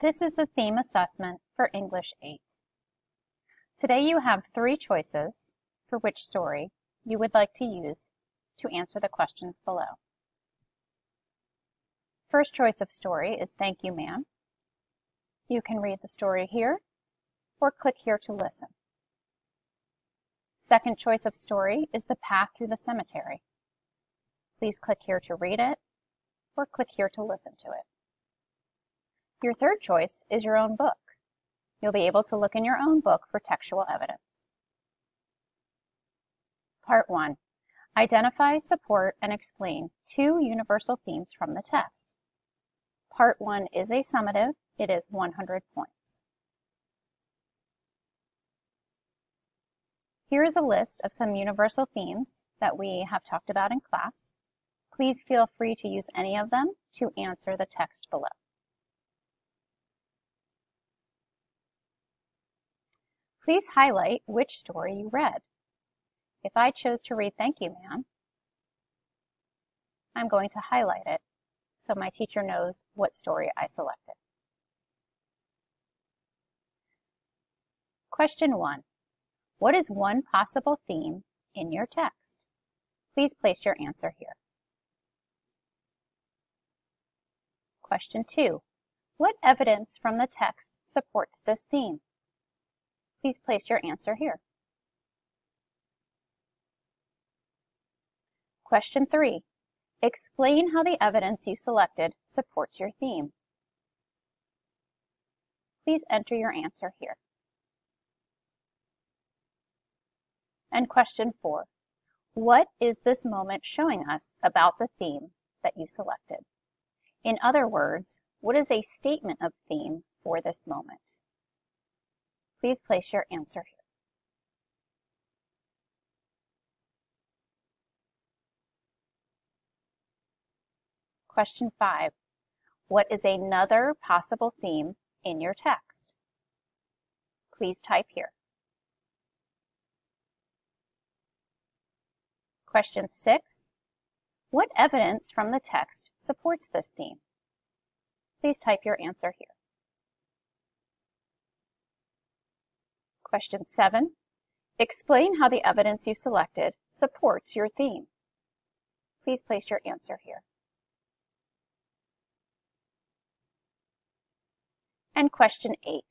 This is the theme assessment for English 8. Today you have three choices for which story you would like to use to answer the questions below. First choice of story is Thank You Ma'am. You can read the story here or click here to listen. Second choice of story is The Path Through the Cemetery. Please click here to read it or click here to listen to it. Your third choice is your own book. You'll be able to look in your own book for textual evidence. Part 1. Identify, support, and explain two universal themes from the test. Part 1 is a summative. It is 100 points. Here is a list of some universal themes that we have talked about in class. Please feel free to use any of them to answer the text below. Please highlight which story you read. If I chose to read Thank You Ma'am, I'm going to highlight it so my teacher knows what story I selected. Question 1. What is one possible theme in your text? Please place your answer here. Question 2. What evidence from the text supports this theme? Please place your answer here. Question 3. Explain how the evidence you selected supports your theme. Please enter your answer here. And question 4. What is this moment showing us about the theme that you selected? In other words, what is a statement of theme for this moment? Please place your answer here. Question 5. What is another possible theme in your text? Please type here. Question 6. What evidence from the text supports this theme? Please type your answer here. Question 7. Explain how the evidence you selected supports your theme. Please place your answer here. And question 8.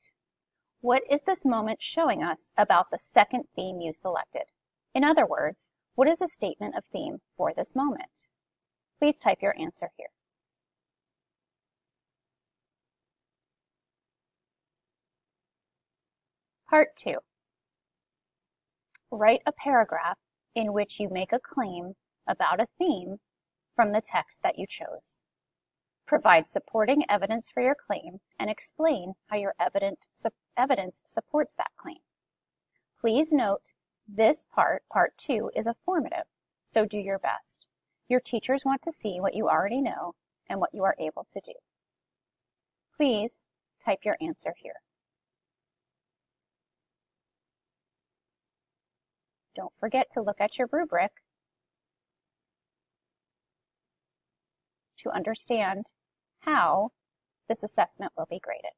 What is this moment showing us about the second theme you selected? In other words, what is a statement of theme for this moment? Please type your answer here. Part 2. Write a paragraph in which you make a claim about a theme from the text that you chose. Provide supporting evidence for your claim and explain how your evidence supports that claim. Please note this part, part two, is a formative, so do your best. Your teachers want to see what you already know and what you are able to do. Please type your answer here. Don't forget to look at your rubric to understand how this assessment will be graded.